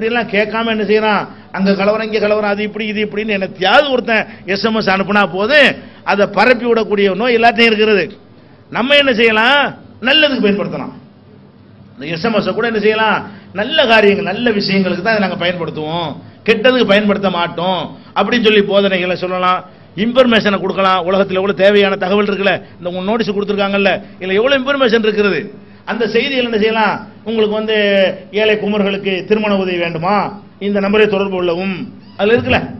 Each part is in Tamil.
இப்படிலாம் கேட்காம என்ன செய்யறான்? அங்க கலவரம் இங்க கலவரம் அது இப்படி இது இப்படின்னு என்னத்தையாவது ஒருத்தன் எஸ்எம்எஸ் அனுப்புனா போதும். அதை பரப்பி விடக்கூடிய நோய் எல்லாத்தையும் இருக்கிறது. நம்ம என்ன செய்யலாம்? நல்லதுக்கு பயன்படுத்தலாம். இந்த எஸ்எம்எஸ் கூட என்ன செய்யலாம்? நல்ல காரியங்கள் நல்ல விஷயங்களுக்கு தான் நாங்கள் பயன்படுத்துவோம். கெட்டதுக்கு பயன்படுத்த மாட்டோம். அப்படின்னு சொல்லி போதனைகளை சொல்லலாம். இன்ஃபர்மேஷனை கொடுக்கலாம். உலகத்தில் எவ்வளோ தேவையான தகவல் இருக்குல்ல? இந்த நோட்டீஸ் கொடுத்துருக்காங்கல்ல. இல்லை எவ்வளோ இன்ஃபர்மேஷன் இருக்கிறது? அந்த செய்திகள் என்ன செய்யலாம்? உங்களுக்கு வந்து ஏழை குமர்களுக்கு திருமண உதவி வேண்டுமா? இந்த நம்பரை தொடர்பு கொள்ளவும் அதுல இருக்குல்ல?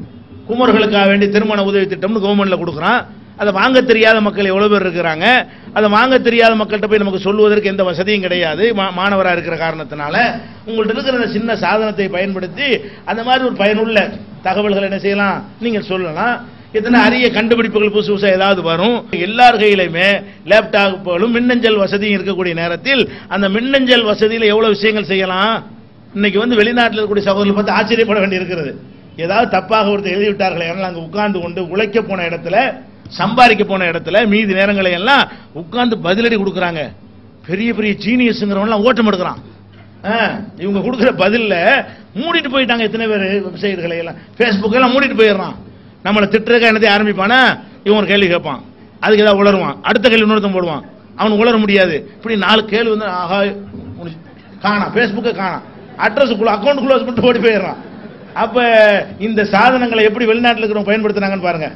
குமர்களுக்காக வேண்டி திருமண உதவி திட்டம்னு கவர்மெண்ட்ல கொடுக்குறான். அதை வாங்க தெரியாத மக்கள் எவ்வளவு பேர் இருக்கிறாங்க? அதை வாங்க தெரியாத மக்கள்கிட்ட போய் நமக்கு சொல்வதற்கு எந்த வசதியும் கிடையாது. மா- மாணவரா இருக்கிற காரணத்தினால உங்கள்ட்ட இருக்கிற அந்த சின்ன சாதனத்தை பயன்படுத்தி அந்த மாதிரி ஒரு பயனுள்ள தகவல்கள் என்ன செய்யலாம்? நீங்கள் சொல்லலாம். எத்தனை அரிய கண்டுபிடிப்புகள் புதுசு புதுசாக ஏதாவது வரும்? எல்லார் கையிலையுமே லேப்டாப்புகளும் மின்னஞ்சல் வசதியும் இருக்கக்கூடிய நேரத்தில் அந்த மின்னஞ்சல் வசதியில் எவ்வளோ விஷயங்கள் செய்யலாம்? இன்னைக்கு வந்து வெளிநாட்டில் இருக்கக்கூடிய சகோதரர்கள் பார்த்து ஆச்சரியப்பட வேண்டியிருக்கிறது. ஏதாவது தப்பாக ஒருத்தர் எழுதி ஏன்னா அங்கே உட்கார்ந்து கொண்டு உழைக்க போன இடத்துல சம்பாதிக்க போன இடத்துல மீதி நேரங்களை எல்லாம் உட்கார்ந்து பதிலடி கொடுக்குறாங்க. பெரிய பெரிய ஜீனியஸ்ங்கிறவன்லாம் ஓட்டம் எடுக்கிறான். இவங்க கொடுக்குற பதிலில் மூடிட்டு போயிட்டாங்க எத்தனை பேர் வெப்சைட்களை எல்லாம். ஃபேஸ்புக் எல்லாம் மூடிட்டு போயிடுறான். நம்மளை திட்டுறக்க என்னத்தை ஆரம்பிப்பானா? இவன் ஒரு கேள்வி கேட்பான். அதுக்கு ஏதாவது உளருவான். அடுத்த கேள்வி இன்னொருத்தன் போடுவான். அவன் உளர முடியாது. இப்படி நாலு கேள்வி வந்து ஆஹா முடிஞ்சு. காணாம் ஃபேஸ்புக்கை காணா. அட்ரஸுக்குள்ள அக்கௌண்ட் க்ளோஸ் பண்ணிட்டு ஓடி போயிடுறான். அப்போ இந்த சாதனங்களை எப்படி வெளிநாட்டில் இருக்கிறவங்க பயன்படுத்துனாங்கன்னு பாருங்க.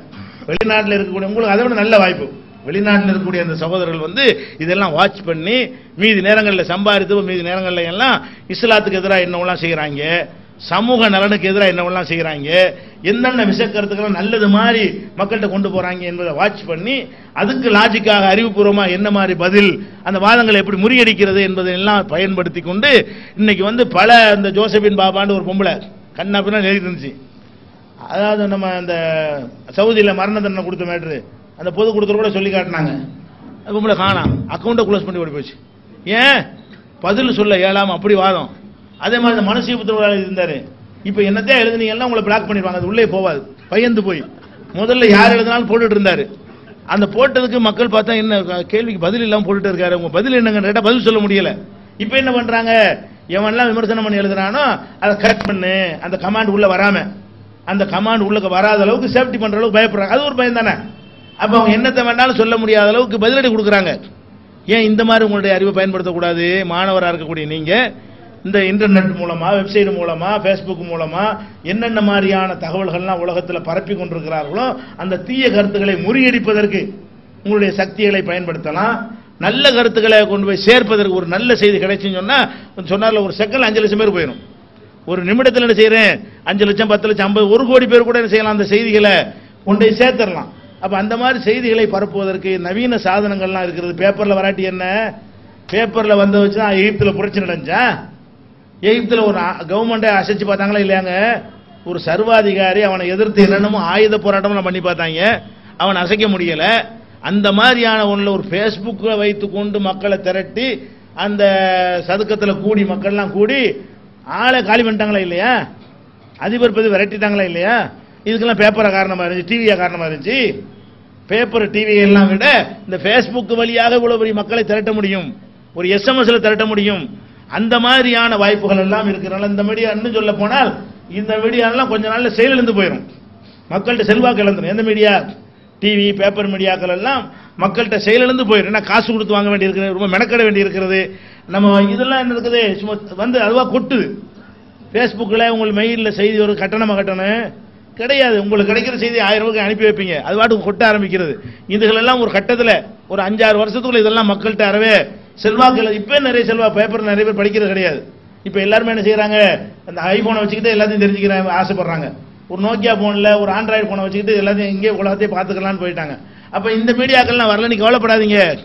வெளிநாட்டில் இருக்கக்கூடிய உங்களுக்கு அதை விட நல்ல வாய்ப்பு. வெளிநாட்டில் இருக்கக்கூடிய அந்த சகோதரர்கள் வந்து இதெல்லாம் வாட்ச் பண்ணி மீதி நேரங்களில் சம்பாதித்து மீதி நேரங்களில் எல்லாம் இஸ்லாத்துக்கு எதிராக என்னவெல்லாம் செய்கிறாங்க சமூக நலனுக்கு எதிராக என்னவெல்லாம் செய்கிறாங்க என்னென்ன விசக்கருத்துக்கெல்லாம் நல்லது மாதிரி மக்கள்கிட்ட கொண்டு போகிறாங்க என்பதை வாட்ச் பண்ணி அதுக்கு லாஜிக்காக அறிவுபூர்வமாக என்ன மாதிரி பதில் அந்த வாதங்களை எப்படி முறியடிக்கிறது என்பதை எல்லாம் பயன்படுத்தி கொண்டு இன்னைக்கு வந்து பல இந்த ஜோசபின் பாபான்னு ஒரு பொம்பளை கண்ணா பின்னா எழுதி இருந்துச்சு. அதாவது நம்ம அந்த சவுதியில் மரண தண்டனை கொடுத்த மேட்ரு அந்த பொது கொடுத்தர கூட சொல்லி காட்டினாங்க. அந்த பொம்பளை காணாம் அக்கௌண்ட்டை க்ளோஸ் பண்ணி ஓடி போச்சு. ஏன்? பதில் சொல்ல ஏழாம் அப்படி வாதம். அதே மாதிரி இந்த மனசீபத்தில் இருந்தாரு. இப்போ என்னத்தையா எழுதுனீங்கன்னா உங்களை பிளாக் பண்ணிடுவாங்க. அது உள்ளே போவாது. பயந்து போய். முதல்ல யார் எழுதினாலும் போட்டுட்டு இருந்தாரு. அந்த போட்டதுக்கு மக்கள் பார்த்தா என்ன கேள்விக்கு பதில் இல்லாம போட்டுட்டு இருக்காரு. உங்க பதில் என்னங்க பதில் சொல்ல முடியல. இப்போ என்ன பண்றாங்க? எவன்லாம் விமர்சனம் பண்ணி எழுதுறானோ அதை கரெக்ட் பண்ணு. அந்த கமாண்ட் உள்ள வராம. அந்த கமாண்ட் உள்ள வராத அளவுக்கு சேஃப்டி பண்ற அளவுக்கு பயப்படுறாங்க. அது ஒரு பயம் தானே அப்ப அவங்க என்னத்தை வேணாலும் சொல்ல முடியாத அளவுக்கு பதிலடி கொடுக்குறாங்க. ஏன் இந்த மாதிரி உங்களுடைய அறிவை பயன்படுத்தக்கூடாது? மாணவராக இருக்கக்கூடிய நீங்கள் இந்த இன்டர்நெட் மூலமா வெப்சைட் மூலமா ஃபேஸ்புக் மூலமா என்னென்ன மாதிரியான தகவல்கள்லாம் உலகத்தில் பரப்பி கொண்டிருக்கிறார்களோ அந்த தீய கருத்துக்களை முறியடிப்பதற்கு உங்களுடைய சக்திகளை பயன்படுத்தலாம். நல்ல கருத்துக்களை கொண்டு போய் சேர்ப்பதற்கு ஒரு நல்ல செய்தி கிடைச்சுன்னு சொன்னால் சொன்னார்ல ஒரு செகண்ட் அஞ்சு லட்சம் பேர் போயிடும் ஒரு நிமிடத்தில் என்ன செய்கிறேன் அஞ்சு லட்சம் பத்து லட்சம் ஐம்பது ஒரு கோடி பேர் கூட என்ன செய்யலாம் அந்த செய்திகளை கொண்டு போய் சேர்த்துடலாம். அப்போ அந்த மாதிரி செய்திகளை பரப்புவதற்கு நவீன சாதனங்கள்லாம் இருக்கிறது. பேப்பரில் வராட்டி என்ன? பேப்பரில் வந்த வச்சு தான் எகிப்தில் புரட்சி நடந்துச்சா? எகிப்தில் ஒரு கவர்மெண்டை அசைச்சு பார்த்தாங்களா இல்லையாங்க? ஒரு சர்வாதிகாரி அவனை எதிர்த்து என்னென்னமோ ஆயுத போராட்டம்லாம் பண்ணி பார்த்தாங்க. அவனை அசைக்க முடியல. அந்த மாதிரியான ஒன்றில் ஒரு ஃபேஸ்புக்கை வைத்து கொண்டு மக்களை திரட்டி அந்த சதுக்கத்தில் கூடி மக்கள்லாம் கூடி ஆளை காலி பண்ணிட்டாங்களா இல்லையா? அதிபர் பதவி விரட்டிட்டாங்களா இல்லையா? இதுக்கெல்லாம் பேப்பரை காரணமாக இருந்துச்சு டிவியா காரணமாக இருந்துச்சு. பேப்பர் டிவி எல்லாம் விட இந்த ஃபேஸ்புக் வழியாக இவ்வளோ பெரிய மக்களை திரட்ட முடியும். ஒரு எஸ்எம்எஸ்ல திரட்ட முடியும். அந்த மாதிரியான வாய்ப்புகள் எல்லாம் இருக்கிறனால இந்த மீடியா இன்னும் சொல்ல போனால் இந்த மீடியாலாம் கொஞ்ச நாள்ல செயலிழந்து போயிடும் மக்கள்கிட்ட செல்வாக்கு இழந்துடும் எந்த மீடியா? டிவி பேப்பர் மீடியாக்கள் எல்லாம் மக்கள்கிட்ட செயலிழந்து போயிடும் ஏன்னா காசு கொடுத்து வாங்க வேண்டியிருக்கிறது ரொம்ப மெனக்கட வேண்டியிருக்கிறது. நம்ம இதெல்லாம் என்ன இருக்குது? சும்மா வந்து அதுவாக கொட்டுது. ஃபேஸ்புக்கில் உங்கள் மெயிலில் செய்தி ஒரு கட்டணமாக கட்டணும்? கிடையாது. உங்களுக்கு கிடைக்கிற செய்தி ஆயிரம் ரூபாய்க்கு அனுப்பி வைப்பீங்க. அது பாட்டுக்கு கொட்ட ஆரம்பிக்கிறது. இதுகளெல்லாம் ஒரு கட்டத்தில் ஒரு அஞ்சாறு வருஷத்துக்குள்ள இதெல்லாம் மக்கள்கிட்ட அறவே செல்வாக்கு இல்லை இப்போ நிறைய செல்வா பேப்பர் நிறைய பேர் படிக்கிறது கிடையாது. இப்போ எல்லாருமே என்ன செய்கிறாங்க அந்த ஐஃபோனை வச்சுக்கிட்டு எல்லாத்தையும் தெரிஞ்சுக்கிறாங்க ஆசைப்படுறாங்க. ஒரு நோக்கியா ஃபோனில் ஒரு ஆண்ட்ராய்டு ஃபோனை வச்சுக்கிட்டு எல்லாத்தையும் இங்கே உலகத்தையும் பார்த்துக்கலாம்னு போயிட்டாங்க. அப்போ இந்த மீடியாக்கள்லாம் வரல நீ கவலைப்படாதீங்க.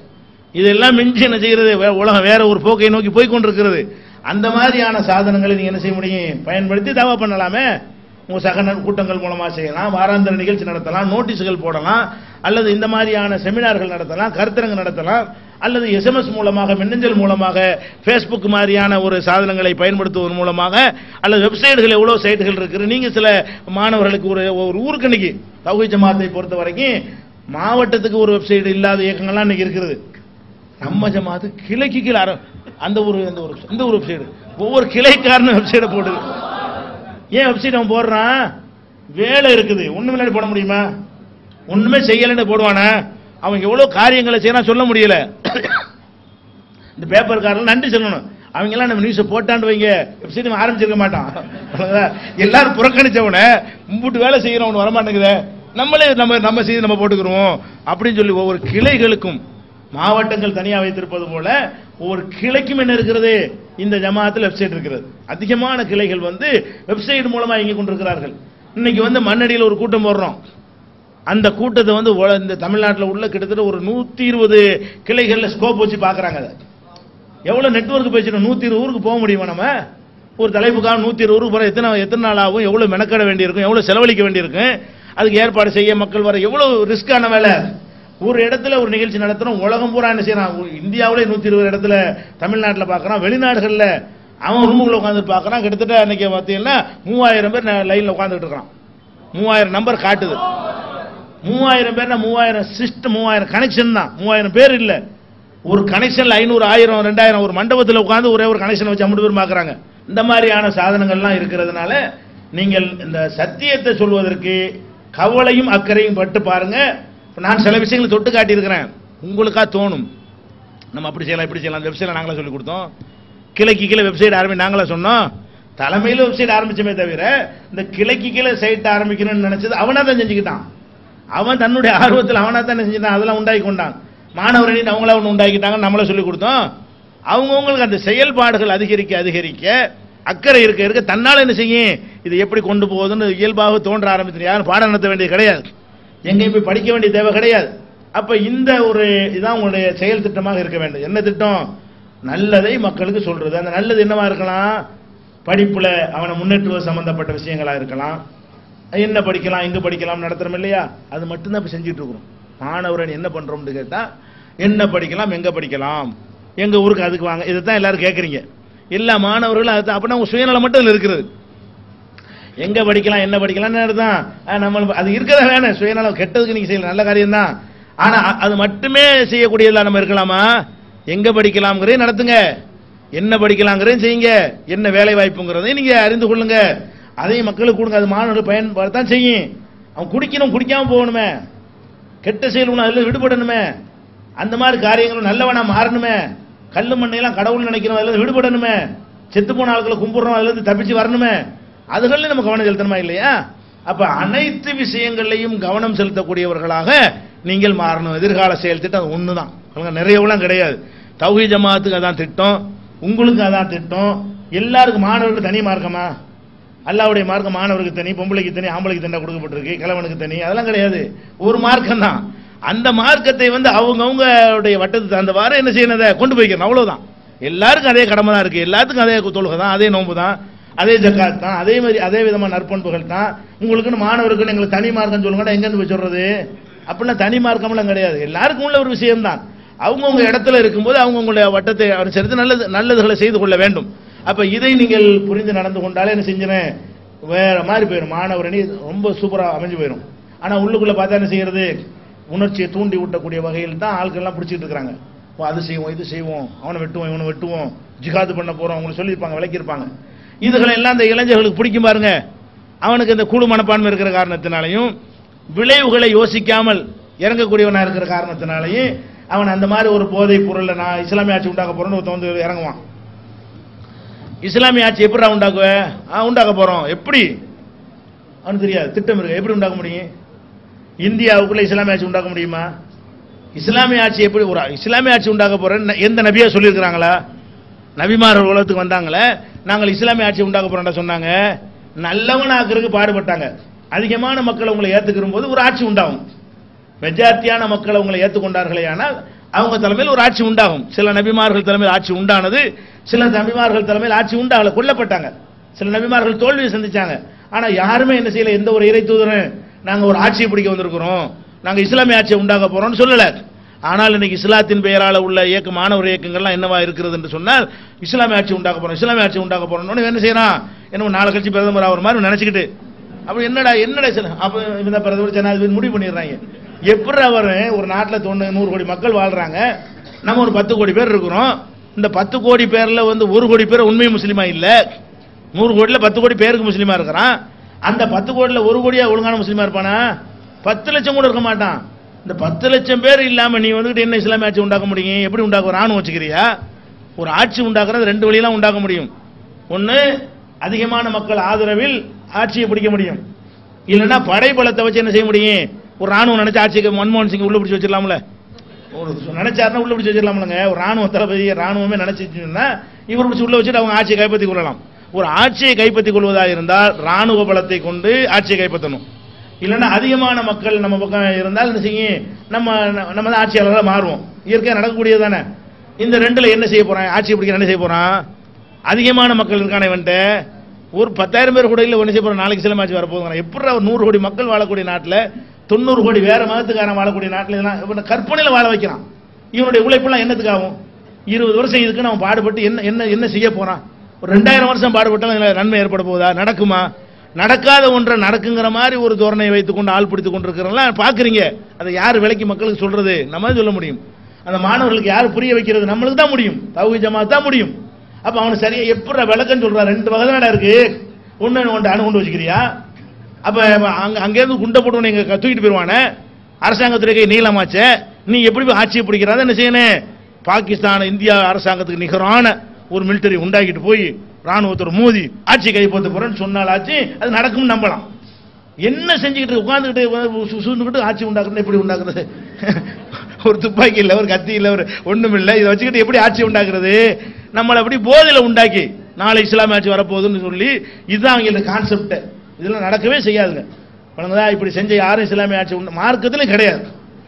இதெல்லாம் மிஞ்சி என்ன செய்கிறது? வே- உலகம் வேற ஒரு போக்கை நோக்கி போய் கொண்டிருக்கிறது அந்த மாதிரியான சாதனங்களை நீங்கள் என்ன செய்ய முடியும்? பயன்படுத்தி தாவா பண்ணலாமே. உங்கள் சக கூட்டங்கள் மூலமாக செய்யலாம் வாராந்திர நிகழ்ச்சி நடத்தலாம் நோட்டீஸுகள் போடலாம் அல்லது இந்த மாதிரியான செமினார்கள் நடத்தலாம் கருத்தரங்கு நடத்தலாம். அல்லது எஸ்எம்எஸ் மூலமாக மின்னஞ்சல் மூலமாக ஃபேஸ்புக் மாதிரியான ஒரு சாதனங்களை பயன்படுத்துவதன் மூலமாக அல்லது வெப்சைட்டுகள் எவ்வளோ சைட்டுகள் இருக்குது. நீங்கள் சில மாணவர்களுக்கு ஒரு ஒரு ஊருக்கு இன்னைக்கு தௌஹி ஜமாத்தை பொறுத்த வரைக்கும் மாவட்டத்துக்கு ஒரு வெப்சைட் இல்லாத இயக்கங்கள்லாம் இன்னைக்கு இருக்கிறது நம்ம ஜமாத்து கிளைக்கு கீழே அந்த ஒரு அந்த ஒரு இந்த ஒரு வெப்சைடு. ஒவ்வொரு கிளைக்காரனும் வெப்சைட்டை போடுது. ஏன் வெப்சைட் அவன் போடுறான்? வேலை இருக்குது. ஒன்றுமில்லாடி போட முடியுமா? ஒன்றுமே செய்யலைன்னு போடுவானா? அவங்க எவ்வளவு காரியங்களை செய்யலாம் சொல்ல முடியல. இந்த பேப்பர்காரன் நன்றி சொல்லணும். அவங்க எல்லாம் நம்ம நியூஸ் போட்டாண்டு வைங்க. வெப்சைட் ஆரம்பிச்சிருக்க மாட்டான். எல்லாரும் புறக்கணிச்சவனை மும்பிட்டு வேலை செய்யறவன் வரமாட்டேங்குதே. நம்மளே நம்ம நம்ம செய்து நம்ம போட்டுக்கிறோம் அப்படின்னு சொல்லி ஒவ்வொரு கிளைகளுக்கும் மாவட்டங்கள் தனியாக வைத்திருப்பது போல ஒவ்வொரு கிளைக்கும் என்ன இருக்கிறது? இந்த ஜமாத்தில் வெப்சைட் இருக்கிறது. அதிகமான கிளைகள் வந்து வெப்சைட் மூலமாக இயங்கி கொண்டிருக்கிறார்கள். இன்னைக்கு வந்து மண்ணடியில் ஒரு கூட்டம் போடுறோம். அந்த கூட்டத்தை வந்து இந்த தமிழ்நாட்டில் உள்ள கிட்டத்தட்ட ஒரு நூத்தி இருபது கிளைகளில் ஸ்கோப் வச்சு பார்க்குறாங்க அதை. எவ்வளவு நெட்வொர்க் பேசணும் நூத்தி இருபது ஊருக்கு போக முடியுமா நம்ம? ஒரு தலைப்புக்காக நூத்தி இருபது ஊருக்கு போற எத்தனை எத்தனை நாள் ஆகும் எவ்வளவு மெனக்கட வேண்டியிருக்கும்? எவ்வளவு செலவழிக்க வேண்டியிருக்கும்? அதுக்கு ஏற்பாடு செய்ய மக்கள் வர எவ்வளவு ரிஸ்கான வேலை? ஒரு இடத்துல ஒரு நிகழ்ச்சி நடத்துறோம் உலகம் பூரா என்ன செய்யறான்? இந்தியாவிலே நூத்தி இருபது இடத்துல தமிழ்நாட்டில் பார்க்குறான் வெளிநாடுகளில் அவன் ரூமுக்குள்ள உட்காந்து பார்க்குறான் கிட்டத்தட்ட அன்னைக்கு பார்த்தீங்கன்னா மூவாயிரம் பேர் லைன்ல உட்காந்துட்டு இருக்கான் மூவாயிரம் நம்பர் காட்டுது. மூவாயிரம் பேர்னா மூவாயிரம் சிஸ்டம் மூவாயிரம் கனெக்ஷன் தான். மூவாயிரம் பேர் இல்லை. ஒரு கனெக்ஷனில் ஐநூறு ஆயிரம் ரெண்டாயிரம் ஒரு மண்டபத்தில் உட்காந்து ஒரே ஒரு கனெக்ஷன் வச்சு அம்பது பேர் பார்க்குறாங்க இந்த மாதிரியான சாதனங்கள்லாம் இருக்கிறதுனால நீங்கள் இந்த சத்தியத்தை சொல்வதற்கு கவலையும் அக்கறையும் பட்டு பாருங்க. நான் சில விஷயங்களை தொட்டு காட்டியிருக்கிறேன். உங்களுக்காக தோணும். நம்ம அப்படி செய்யலாம் இப்படி செய்யலாம். வெப்சைட்ல நாங்களே சொல்லி கொடுத்தோம். கிளைக்கு கீழே வெப்சைட் ஆரம்பி நாங்களே சொன்னோம். தலைமையில் வெப்சைட் ஆரம்பிச்சமே தவிர இந்த கிளைக்கு கீழே சைட் ஆரம்பிக்கணும்னு நினைச்சது அவனா தான் செஞ்சுக்கிட்டான். அவன் தன்னுடைய ஆர்வத்தில் அவனா தான் செஞ்சான் செஞ்சுட்டான் அதெல்லாம் உண்டாக்கி கொண்டான். மாணவரணி அவங்களா ஒன்று உண்டாக்கிட்டாங்க நம்மள சொல்லி கொடுத்தோம். அவங்கவுங்களுக்கு அந்த செயல்பாடுகள் அதிகரிக்க அதிகரிக்க அக்கறை இருக்க இருக்க தன்னால் என்ன செய்யும்? இது எப்படி கொண்டு போகுதுன்னு இயல்பாக தோன்ற ஆரம்பித்து யாரும் பாடம் நடத்த வேண்டியது கிடையாது. எங்கேயும் போய் படிக்க வேண்டிய தேவை கிடையாது. அப்போ இந்த ஒரு இதான் உங்களுடைய செயல் திட்டமாக இருக்க வேண்டும். என்ன திட்டம்? நல்லதை மக்களுக்கு சொல்றது. அந்த நல்லது என்னவா இருக்கலாம்? படிப்புல அவனை முன்னேற்றுவது சம்பந்தப்பட்ட விஷயங்களா இருக்கலாம். என்ன படிக்கலாம் எங்க படிக்கலாம் நடத்துறோம் இல்லையா? அது மட்டும்தான் இப்ப செஞ்சுட்டு இருக்கிறோம் மாணவரன் என்ன பண்றோம்னு கேட்டா என்ன படிக்கலாம் எங்க படிக்கலாம்? எங்க ஊருக்கு அதுக்கு வாங்க. இதைத்தான் எல்லாரும் கேட்குறீங்க எல்லா மாணவர்களும் அதுதான் அப்படின்னா உங்க சுயநலம் மட்டும் இருக்கிறது எங்க படிக்கலாம் என்ன படிக்கலாம்னு தான் நம்ம அது இருக்கிறதா வேணும். சுயநலம் கெட்டதுக்கு நீங்க செய்யலாம். நல்ல காரியம் தான் ஆனா அது மட்டுமே செய்யக்கூடியதெல்லாம் நம்ம இருக்கலாமா? எங்க படிக்கலாம்ங்கிறதையும் நடத்துங்க. என்ன படிக்கலாங்கிறதையும் செய்யுங்க. என்ன வேலை வாய்ப்புங்கிறதையும் நீங்க அறிந்து கொள்ளுங்க. அதையும் மக்களுக்கு கொடுங்க அது மாணவர்கள் பயன்படுத்தான் செய்யும். அவன் குடிக்கணும் குடிக்காம போகணுமே. கெட்ட செயல் அதில் அதுல விடுபடணுமே. அந்த மாதிரி காரியங்களும் நல்லவனா மாறணுமே. கல் மண்ணையெல்லாம் கடவுள் நினைக்கிறோம் அதில் இருந்து விடுபடணுமே. செத்து போன ஆட்களை கும்பிடுறோம் அதுலேருந்து தப்பிச்சு வரணுமே. அதுகளில் நம்ம கவனம் செலுத்தணுமா இல்லையா? அப்ப அனைத்து விஷயங்கள்லையும் கவனம் செலுத்தக்கூடியவர்களாக நீங்கள் மாறணும். எதிர்கால செயல் திட்டம் அது ஒன்று தான் நிறையவெல்லாம் கிடையாது. தௌஹி ஜமாத்துக்கு அதான் திட்டம். உங்களுக்கு அதான் திட்டம். எல்லாருக்கும் மாணவர்கள் தனி மார்க்கமா? அல்லாவுடைய மார்க்கம் மாணவருக்கு தனி பொம்பளைக்கு தனி ஆம்பளைக்கு தனியாக கொடுக்கப்பட்டிருக்கு கிழவனுக்கு தனி அதெல்லாம் கிடையாது. ஒரு மார்க்கம் தான். அந்த மார்க்கத்தை வந்து அவங்கவுங்களுடைய வட்டத்துக்கு வாரம் என்ன செய்யணும் அதை கொண்டு போய்க்கணும். அவ்வளோதான் எல்லாருக்கும் அதே கடமை தான் இருக்குது எல்லாத்துக்கும் அதே தொழுகை தான் அதே நோன்பு தான் அதே ஜக்காத் தான் அதே மாதிரி அதே விதமான நற்பண்புகள் தான். உங்களுக்குன்னு மாணவருக்குன்னு எங்களுக்கு தனி மார்க்கம் சொல்லுங்க எங்கேருந்து போய் சொல்கிறது அப்படிலாம் தனி மார்க்கம்லாம் கிடையாது. எல்லாருக்கும் உள்ள ஒரு விஷயம்தான். அவங்கவுங்க இடத்துல இருக்கும்போது அவங்கவுங்களுடைய வட்டத்தை அனுசரித்து நல்லது நல்லதுகளை செய்து கொள்ள வேண்டும். அப்ப இதை நீங்கள் புரிந்து நடந்து கொண்டாலே என்ன செஞ்சினேன் வேற மாதிரி போயிடும் மாணவரணி ரொம்ப சூப்பரா அமைஞ்சு போயிடும் ஆனா உள்ளுக்குள்ள பார்த்தா என்ன செய்யறது? உணர்ச்சியை தூண்டி ஊட்டக்கூடிய வகையில் தான் ஆட்கள் எல்லாம் பிடிச்சிட்டு இருக்காங்க அது செய்வோம் இது செய்வோம். அவனை வெட்டுவோம் இவனை வெட்டுவோம். ஜிகாது பண்ண போறோம். அவங்களுக்கு சொல்லியிருப்பாங்க விளக்கியிருப்பாங்க. இதுகளை எல்லாம் இந்த இளைஞர்களுக்கு பிடிக்கும் பாருங்க. அவனுக்கு இந்த குழு மனப்பான்மை இருக்கிற காரணத்தினாலையும் விளைவுகளை யோசிக்காமல் இறங்கக்கூடியவனா இருக்கிற காரணத்தினாலையும் அவன் அந்த மாதிரி ஒரு போதைப் பொருளை நான் இஸ்லாமிய ஆட்சி உண்டாக போறேன்னு ஒருத்தன் வந்து இறங்குவான். இஸ்லாமிய ஆட்சி எப்படி உண்டாக்குவ? ஆ, உண்டாக்க போறோம். எப்படி? அவனு தெரியாது. திட்டம் இருக்கு. எப்படி உண்டாக்க முடியும்? இந்தியாவுக்குள்ள இஸ்லாமிய ஆட்சி உண்டாக்க முடியுமா? இஸ்லாமிய ஆட்சி எப்படி ஒரு இஸ்லாமிய ஆட்சி உண்டாக்க போறேன்னு எந்த நபியா சொல்லியிருக்கிறாங்களா? நபிமார்கள் உலகத்துக்கு வந்தாங்களே நாங்கள் இஸ்லாமிய ஆட்சி உண்டாக்க போறோம்டா சொன்னாங்க. நல்லவனாக்குறதுக்கு பாடுபட்டாங்க. அதிகமான மக்கள் உங்களை ஏத்துக்கிற போது ஒரு ஆட்சி உண்டாகும். மெஜாரிட்டியான மக்கள் உங்களை ஏற்றுக்கொண்டார்களே ஆனால் அவங்க தலைமையில் ஒரு ஆட்சி உண்டாகும். சில நபிமார்கள் தலைமையில் ஆட்சி உண்டானது சில நபிமார்கள் தலைமையில் ஆட்சி உண்டாகல கொல்லப்பட்டாங்க. சில நபிமார்கள் தோல்வியை சந்திச்சாங்க. ஆனா யாருமே என்ன செய்யல எந்த ஒரு இறை தூதரும் நாங்க ஒரு ஆட்சியை பிடிக்க வந்திருக்கிறோம். நாங்க இஸ்லாமிய ஆட்சியை உண்டாக்க போறோம்னு சொல்லல. ஆனால் இன்னைக்கு இஸ்லாத்தின் பெயரால உள்ள இயக்க மாணவர் இயக்கங்கள்லாம் என்னவா இருக்கிறது என்று சொன்னால் இஸ்லாமிய ஆட்சி உண்டாக்க போறோம். இஸ்லாமிய ஆட்சி உண்டாக்க போகிறோம்னு என்ன செய்யறான்? என்ன நாலு கட்சி பிரதமர் ஆகிற மாதிரி நினைச்சுக்கிட்டு. அப்படி என்னடா என்னடா சில அப்ப இந்த பிரதமர் ஜனாதிபதி முடிவு பண்ணிடுறாங்க. எப்படி அவர் ஒரு நாட்டில் தொண்ணூறு நூறு கோடி மக்கள் வாழ்றாங்க? நம்ம ஒரு பத்து கோடி பேர் இருக்கிறோம். இந்த பத்து கோடி பேர்ல வந்து ஒரு கோடி பேர் உண்மை முஸ்லீமா இல்லை. நூறு கோடியில் பத்து கோடி பேருக்கு முஸ்லீமா இருக்கிறான். அந்த பத்து கோடியில் ஒரு கோடியா ஒழுங்கான முஸ்லீமா இருப்பானா? பத்து லட்சம் கூட இருக்க மாட்டான். இந்த பத்து லட்சம் பேர் இல்லாம நீ வந்துட்டு என்ன இஸ்லாமிய ஆட்சி உண்டாக்க முடியும்? எப்படி உண்டாக்க ராணுவம் வச்சுக்கிறியா? ஒரு ஆட்சி உண்டாக்குறது ரெண்டு வழியெல்லாம் உண்டாக்க முடியும். ஒன்று அதிகமான மக்கள் ஆதரவில் ஆட்சியை பிடிக்க முடியும். இல்லைன்னா படை பலத்தை வச்சு என்ன செய்ய முடியும்? ஒரு ராணுவம் நினைச்சு ஆட்சிக்கு மன்மோகன் சிங் உள்ள பிடிச்சி வச்சிடலாம்ல. ஒரு நினைச்சாருன்னா உள்ள பிடிச்சி வச்சிடலாம்லங்க. ஒரு ராணுவ தளபதி ராணுவமே நினைச்சிச்சுன்னா இவர் பிடிச்சி உள்ள வச்சுட்டு அவங்க ஆட்சியை கைப்பற்றிக் கொள்ளலாம். ஒரு ஆட்சியை கைப்பற்றிக் கொள்வதாக இருந்தால் ராணுவ பலத்தை கொண்டு ஆட்சியை கைப்பற்றணும். இல்லைன்னா அதிகமான மக்கள் நம்ம பக்கம் இருந்தால் என்ன செய்யும்? நம்ம நம்ம தான் ஆட்சியாளர்களாக மாறுவோம். இயற்கையாக நடக்கக்கூடியது தானே. இந்த ரெண்டுல என்ன செய்ய போறான்? ஆட்சி பிடிக்க என்ன செய்ய போறான்? அதிகமான மக்கள் இருக்கான வந்துட்டு ஒரு பத்தாயிரம் பேர் கூட இல்லை ஒன்று செய்ய போற நாளைக்கு சில மேட்ச் வரப்போகுது எப்படி ஒரு நூறு கோடி மக்கள் வாழக்கூடிய நாட்டில் தொண்ணூறு கோடி வேற மதத்துக்காரன் வாழக்கூடிய நாட்டில் இதெல்லாம் இவனை கற்பனையில் வாழ வைக்கிறான். இவனுடைய உழைப்பெல்லாம் என்னத்துக்காகும்? இருபது வருஷம் இதுக்கு அவன் பாடுபட்டு என்ன என்ன என்ன செய்ய போறான்? ஒரு ரெண்டாயிரம் வருஷம் பாடுபட்டாலும் இதுல நன்மை ஏற்பட போகுதா? நடக்குமா? நடக்காத ஒன்றை நடக்குங்கிற மாதிரி ஒரு தோரணையை வைத்துக்கொண்டு ஆள் பிடித்து கொண்டிருக்கிறவங்களாம் பார்க்குறீங்க அதை யார் விலைக்கு மக்களுக்கு சொல்றது? நம்ம சொல்ல முடியும். அந்த மாணவர்களுக்கு யார் புரிய வைக்கிறது? நம்மளுக்கு தான் முடியும். தவுகி ஜமாத் தான் முடியும். அப்போ அவனுக்கு சரியாக எப்படி விளக்குன்னு சொல்கிறான் ரெண்டு வகை தான் இருக்கு. ஒன்று ஒன்று அணுகுண்டு வச்சுக்கிறியா? அப்போ அங்கே அங்கேருந்து குண்டை போட்டு நீங்கள் தூக்கிட்டு போயிடுவானே அரசாங்கத்துடைய கை நீளமாச்சே? நீ எப்படி போய் ஆட்சியை பிடிக்கிறாத என்ன செய்யணும் பாகிஸ்தான் இந்தியா அரசாங்கத்துக்கு நிகரான ஒரு மிலிட்டரி உண்டாக்கிட்டு போய் ராணுவத்தோட மோதி ஆட்சி கைப்பற்ற போறேன்னு சொன்னால் ஆச்சு அது நடக்கும் நம்பலாம். என்ன செஞ்சுக்கிட்டு உட்காந்துக்கிட்டு சூழ்ந்துக்கிட்டு ஆட்சி உண்டாக்குறது எப்படி உண்டாக்குறது? ஒரு துப்பாக்கி இல்லை ஒரு கத்தி இல்லை ஒரு ஒன்றும் இல்லை. இதை வச்சுக்கிட்டு எப்படி ஆட்சி உண்டாக்குறது? நம்மளை அப்படி போதையில் உண்டாக்கி நாளை இஸ்லாமிய ஆட்சி வரப்போகுதுன்னு சொல்லி இதுதான் அவங்களுக்கு கான்செப்ட் இதெல்லாம் நடக்கவே செய்யாதுங்க. வழங்குதா இப்படி செஞ்ச யாரும் இஸ்லாமிய ஆட்சி உண்டு மார்க்கத்திலும் கிடையாது.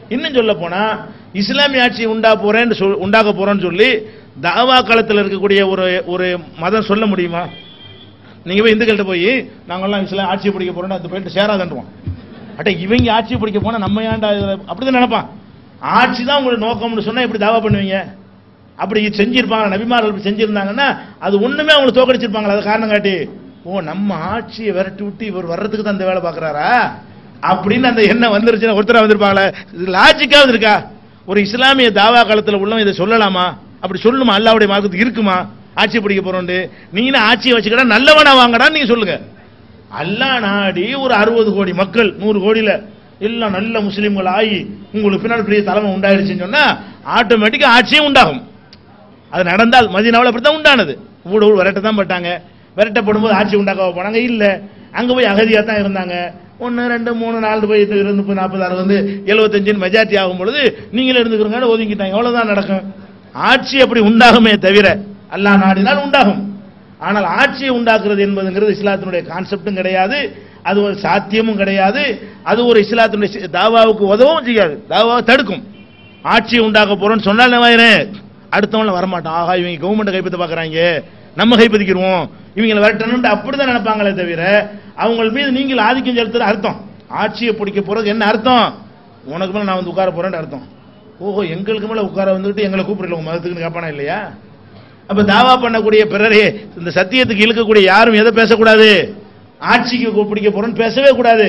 இன்னும் சொல்ல போனால் இஸ்லாமிய ஆட்சி உண்டா போறேன்னு சொல் உண்டாக்க போறேன்னு சொல்லி தாவா காலத்தில் இருக்கக்கூடிய ஒரு ஒரு மதம் சொல்ல முடியுமா? நீங்கள் போய் இந்துக்கள்கிட்ட போய் நாங்கெல்லாம் இஸ்லாம் ஆட்சி பிடிக்க போறோம் அந்த போயிட்டு சேராதன்றுவோம் அட்ட இவங்க ஆட்சி பிடிக்க போனால் நம்ம ஏன்டா இதுல- அப்படிதான் நினைப்பான். ஆட்சி தான் உங்களோட நோக்கம்னு சொன்னால் எப்படி தாவா பண்ணுவீங்க? அப்படி செஞ்சிருப்பாங்க நபிமார்கள் செஞ்சிருந்தாங்கன்னா அது ஒன்றுமே அவங்களை தோக்கடிச்சிருப்பாங்களா அது காரணம் காட்டி. ஓ நம்ம ஆட்சியை விரட்டி விட்டு இவர் வர்றதுக்கு தான் அந்த வேலை பார்க்குறாரா? அப்படின்னு அந்த எண்ணம் வந்துருச்சுன்னா ஒருத்தரா வந்திருப்பாங்களே? இது லாஜிக்காவது இருக்கா? ஒரு இஸ்லாமிய தாவா காலத்துல உள்ளவன் இதை சொல்லலாமா? அப்படி சொல்லணுமா? அல்லாவுடைய மார்க்கத்துக்கு இருக்குமா? ஆட்சி பிடிக்க போறோண்டு நீங்க ஆட்சியை வச்சுக்கடா நல்லவனா வாங்கடா நீங்க சொல்லுங்க. அல்லா நாடி ஒரு அறுபது கோடி மக்கள் நூறு கோடியில எல்லாம் நல்ல முஸ்லீம்கள் ஆகி உங்களுக்கு பின்னால் பெரிய தலைமை உண்டாயிருச்சுன்னு சொன்னா ஆட்டோமேட்டிக்கா ஆட்சியும் உண்டாகும். அது நடந்தால் மதினாவில் அப்படித்தான் உண்டானது. ஊட ஊர் விரட்ட தான் பட்டாங்க. விரட்டப்படும் போது ஆட்சி உண்டாக்க போனாங்க. இல்ல அங்க போய் அகதியா தான் இருந்தாங்க. ஒன்று ரெண்டு மூணு நாலு போய் இரு முப்பது நாற்பது அறுபது எழுபத்தஞ்சுன்னு மெஜாரிட்டி ஆகும் பொழுது நீங்களே இருந்துக்கிறீங்கன்னு ஒதுங்கிட்டாங்க. எவ்வளவுதான் நடக்கும். ஆட்சி அப்படி உண்டாகுமே தவிர அல்லா நாடினால் உண்டாகும். ஆனால் ஆட்சியை உண்டாக்குறது என்பதுங்கிறது இஸ்லாத்தினுடைய கான்செப்டும் கிடையாது. அது ஒரு சாத்தியமும் கிடையாது. அது ஒரு இஸ்லாத்தினுடைய தாவாவுக்கு உதவும் செய்யாது. தாவாவை தடுக்கும். ஆட்சியை உண்டாக்க போறோம்னு சொன்னால் என்ன ஆயிரும்? அடுத்தவங்கள வரமாட்டான். ஆகா இவங்க கவர்மெண்ட் கைப்பற்ற பார்க்கறாங்க. நம்ம கைப்பற்றிக்கிறோம் இவங்களை விரட்டணும்னு அப்படிதான் நினைப்பாங்களே தவிர அவங்க மீது நீங்கள் ஆதிக்கம் செலுத்துற அர்த்தம். ஆட்சியை பிடிக்க போறது என்ன அர்த்தம்? உனக்கு மேல நான் வந்து உட்கார போறேன்னு அர்த்தம். ஓஹோ எங்களுக்கு மேல உட்கார வந்துட்டு எங்களை கூப்பிடல உங்க மதத்துக்குன்னு கேட்பானா இல்லையா? அப்ப தாவா பண்ணக்கூடிய பிறரே இந்த சத்தியத்துக்கு இழுக்கக்கூடிய யாரும் எதை பேசக்கூடாது? ஆட்சிக்கு பிடிக்க போறோம்னு பேசவே கூடாது.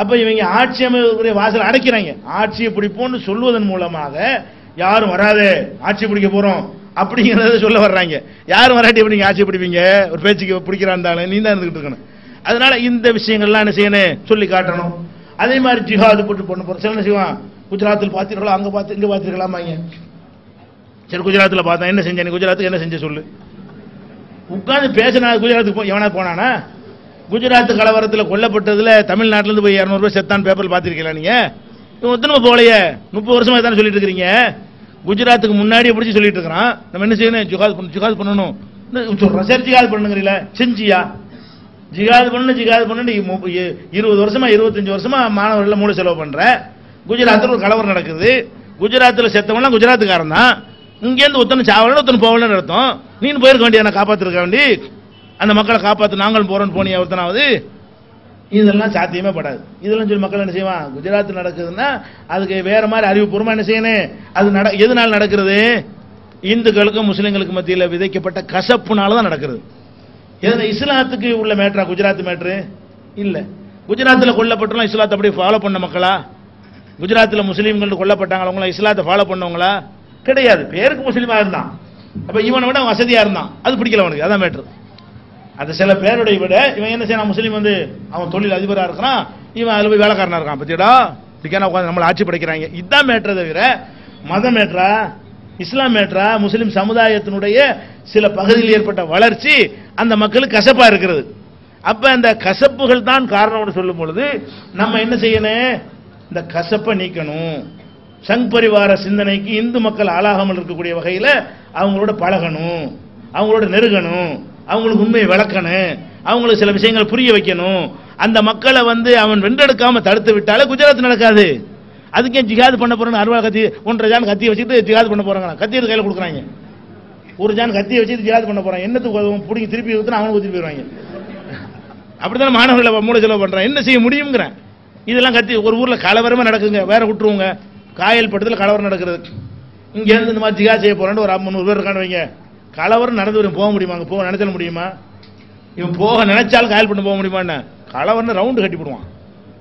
அப்ப இவங்க ஆட்சி அமைக்கக்கூடிய வாசல் அடைக்கிறாங்க. ஆட்சியை பிடிப்போம்னு சொல்வதன் மூலமாக யாரும் வராது ஆட்சி பிடிக்க போறோம் அப்படிங்கறத சொல்ல வர்றாங்க. யாரும் வராட்டி எப்படி நீங்க ஆட்சி பிடிப்பீங்க? ஒரு பேச்சுக்கு பிடிக்கிறாந்தாலும் நீ தான் இருந்துகிட்டு இருக்கணும். அதனால இந்த விஷயங்கள்லாம் என்ன செய்யணும்? சொல்லி காட்டணும். அதே மாதிரி ஜிஹாது போட்டு பொண்ணு போற சில என்ன செய்வான் குஜராத்தில் பார்த்தீர்களா? அங்க பார்த்து இங்க பார்த்துருக்கலாமாங்க? சரி குஜராத்தில் பார்த்தா என்ன செஞ்ச நீ? குஜராத்துக்கு என்ன செஞ்ச சொல்லு. உட்கார்ந்து பேசினா குஜராத்துக்கு போ எவனா போனானா? குஜராத் கலவரத்தில் கொல்லப்பட்டதுல தமிழ்நாட்டுல இருந்து போய் இரநூறுபா செத்தான் பேப்பர் பார்த்திருக்கீங்களா நீங்க? இவன் ஒத்துனு போகலையே முப்பது வருஷமா தானே சொல்லிட்டு இருக்கிறீங்க. குஜராத்துக்கு முன்னாடியே பிடிச்சி சொல்லிட்டு இருக்கிறான். நம்ம என்ன செய்யணும்? ஜிகாத் பண்ணு ஜிகாத் பண்ணணும். இன்னும் சொல்றேன் சரி ஜிகாத் பண்ணுங்கிறீங்களா செஞ்சியா? ஜிகாது பண்ணு ஜிகாது பண்ணு இருபது வருஷமா இருபத்தஞ்சு வருஷமா மாணவர்கள் மூளை செலவு பண்ற. குஜராத்தில் ஒரு கலவரம் நடக்குது. குஜராத்தில் செத்தவன்லாம் குஜராத்துக்காரன் தான். இங்கேருந்து ஒத்தனை சாவலன்னு ஒத்தனை போகலன்னு அர்த்தம் நீ போயிருக்க வேண்டிய நான் காப்பாத்திருக்க வேண்டி? அந்த மக்களை காப்பாற்ற நாங்களும் போறோம்னு போனியா ஒருத்தனாவது? இதெல்லாம் சாத்தியமே படாது. இதெல்லாம் சொல்லி மக்கள் என்ன செய்வான் குஜராத் நடக்குதுன்னா அதுக்கு வேற மாதிரி அறிவுபூர்வமா என்ன செய்யணும்? அது நட எதனால் நடக்கிறது? இந்துக்களுக்கும் முஸ்லீம்களுக்கு மத்தியில் விதைக்கப்பட்ட கசப்புனால தான் நடக்கிறது. எதனால் இஸ்லாத்துக்கு உள்ள மேட்ரா குஜராத் மேட்ரு? இல்லை. குஜராத்தில் கொல்லப்பட்டலாம் இஸ்லாத்தை அப்படியே ஃபாலோ பண்ண மக்களா? குஜராத்தில் முஸ்லீம்கள் கொல்லப்பட்டாங்க அவங்களா இஸ்லாத்தை ஃபாலோ பண்ணவங்களா? கிடையாது. பேருக்கு முஸ்லீமாக இருந்தான். அப்போ இவனை விட அவன் இருந்தான். அது பிடிக்கல அவனுக்கு. அதான் மேட்ரு. அது சில பேருடைய விட இவன் என்ன செய்யணும் முஸ்லீம் வந்து அவன் தொழில் அதிபராக இருக்கிறான். இவன் அதில் போய் வேலைக்காரனா இருக்கான். பத்தியடா? இதுக்கான உட்காந்து நம்மளை ஆட்சி படைக்கிறாங்க. இதுதான் மேட்ரை தவிர மதம் மேட்ரா இஸ்லாம் மேட்ரா முஸ்லீம் சமுதாயத்தினுடைய சில பகுதியில் ஏற்பட்ட வளர்ச்சி அந்த மக்களுக்கு கசப்பாக இருக்கிறது. அப்போ அந்த கசப்புகள் தான் காரணம்னு சொல்லும் பொழுது நம்ம என்ன செய்யணும்? இந்த கசப்பை நீக்கணும். சங் பரிவார சிந்தனைக்கு இந்து மக்கள் ஆளாகாமல் இருக்கக்கூடிய வகையில் அவங்களோட பழகணும். அவங்களோட நெருகணும் அவங்களுக்கு உண்மையை விளக்கணும். அவங்களுக்கு சில விஷயங்களை புரிய வைக்கணும். அந்த மக்களை வந்து அவன் வென்றெடுக்காம தடுத்து விட்டாலே குஜராத் நடக்காது. அதுக்கே ஜிகாது பண்ண போறேன்னு அருவா கத்தி ஒன்றரை ஜான் கத்தி வச்சுட்டு ஜிகாது பண்ண போறாங்க கத்தி கையில் கொடுக்குறாங்க. ஒரு ஜான் கத்தி வச்சுட்டு ஜிகாது பண்ண போறான் என்னத்துக்கு உதவும் பிடிங்கி திருப்பி ஊற்றுனா அவனுக்கு ஊற்றி போயிடுவாங்க. அப்படித்தானே மாணவர்களை மூளை செலவு பண்றான். என்ன செய்ய முடியுங்கிறேன் இதெல்லாம் கத்தி ஒரு ஊர்ல கலவரமே நடக்குங்க. வேற விட்டுருவோங்க. காயல் பட்டத்தில் கலவரம் நடக்கிறது. இங்கேருந்து இந்த மாதிரி ஜிகா செய்ய போறேன்னு ஒரு முந்நூறு பேர் இருக்கான்னு வைங்க. கலவரம் நடந்து வரும் போக முடியுமா? அங்க போக நினைச்சல முடியுமா? இவன் போக நினைச்சாலும் காயல் பண்ண போக முடியுமான்னு? கலவரம் ரவுண்டு கட்டி போடுவான்.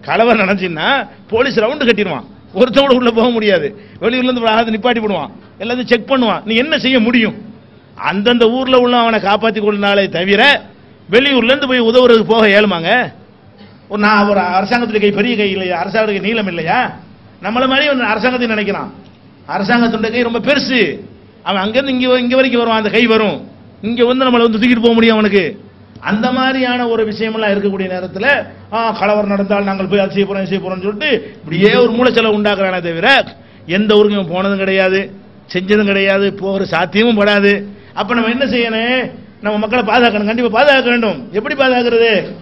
கலவரம் நினைச்சின்னா போலீஸ் ரவுண்டு கட்டிடுவான். ஒருத்தவோட உள்ள போக முடியாது. வெளியூர்ல இருந்து ஆகாத நிப்பாட்டி போடுவான். எல்லாத்தையும் செக் பண்ணுவான். நீ என்ன செய்ய முடியும்? அந்தந்த ஊர்ல உள்ள அவனை காப்பாத்தி கொள்ளினாலே தவிர வெளியூர்ல இருந்து போய் உதவுறதுக்கு போக ஏழுமாங்க? ஒரு நான் ஒரு அரசாங்கத்துடைய கை பெரிய கை இல்லையா? அரசாங்கத்துக்கு நீளம் இல்லையா? நம்மள மாதிரி ஒரு அரசாங்கத்தை நினைக்கிறான். அரசாங்கத்துடைய கை ரொம்ப பெருசு. அவன் அங்கிருந்து இங்க இங்க வரைக்கும் வருவான் அந்த கை வரும். இங்க வந்து நம்மளை வந்து தூக்கிட்டு போக முடியும் அவனுக்கு. அந்த மாதிரியான ஒரு விஷயமெல்லாம் இருக்கக்கூடிய நேரத்தில் ஆ கலவரம் நடந்தால் நாங்கள் போய் அது செய்ய போறோம் செய்ய சொல்லிட்டு இப்படியே ஒரு மூளைச்செலவு உண்டாக்குறானே தவிர எந்த ஊருக்கும் இவன் போனதும் கிடையாது செஞ்சதும் கிடையாது போகிற சாத்தியமும் படாது. அப்ப நம்ம என்ன செய்யணும்? நம்ம மக்களை பாதுகாக்கணும். கண்டிப்பா பாதுகாக்க வேண்டும். எப்படி பாதுகாக்கிறது?